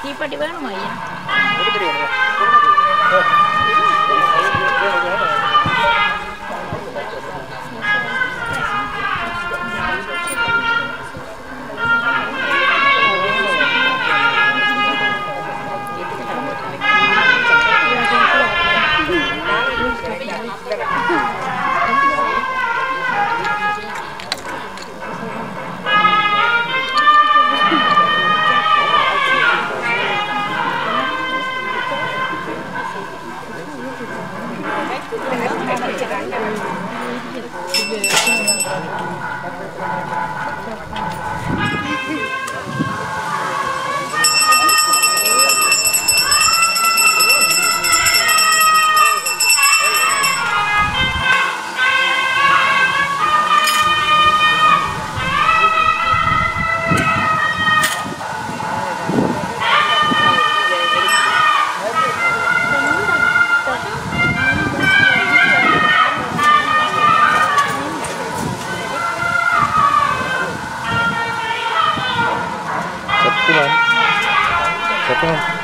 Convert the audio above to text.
Tipe di mana, Maya? Ini dia, Maya. 네. 欢迎来到王